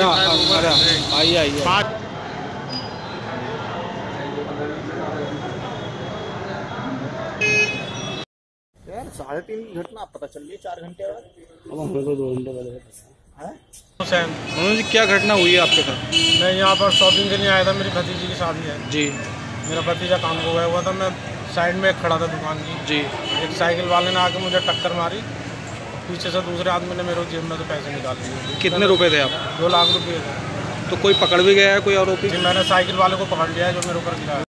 आइए यार साढ़े तीन घटना पता चल रही चार घंटे अब हमें तो दो घंटे पहले हैं? हुसैन। मनोज क्या घटना हुई है आपके साथ? मैं यहाँ पर शॉपिंग के लिए आया था मेरी भतीजी की शादी है। जी। मेरा भतीजा काम को गया हुआ था मैं साइड में खड़ा था दुकान की। जी। एक साइकिल वाले ने आके मुझे टक्कर मारी। पीछे से दूसरे आदमी ने मेरे जेब में से पैसे निकाल लिए। कितने रुपए थे आप? दो लाख रुपये थे। तो कोई पकड़ भी गया है कोई आरोपी? जी मैंने साइकिल वाले को पकड़ लिया है जो मेरे ऊपर गिरा है।